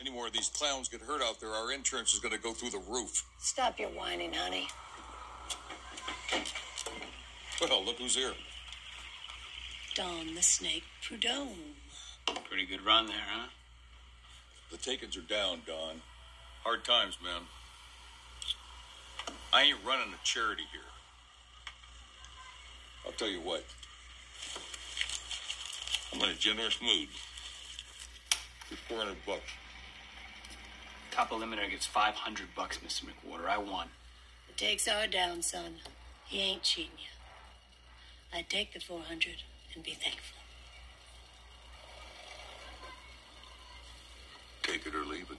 Any more of these clowns get hurt out there, our insurance is going to go through the roof. Stop your whining, honey. Well, look who's here. Don the Snake Prudhomme. Pretty good run there, huh? The takings are down, Don. Hard times, man. I ain't running a charity here. I'll tell you what. I'm in a generous mood. Here's 400 bucks. Top eliminator gets 500 bucks, Mr. McWhorter. I won. The takes are down, son. He ain't cheating you. I'd take the 400 and be thankful. Take it or leave it.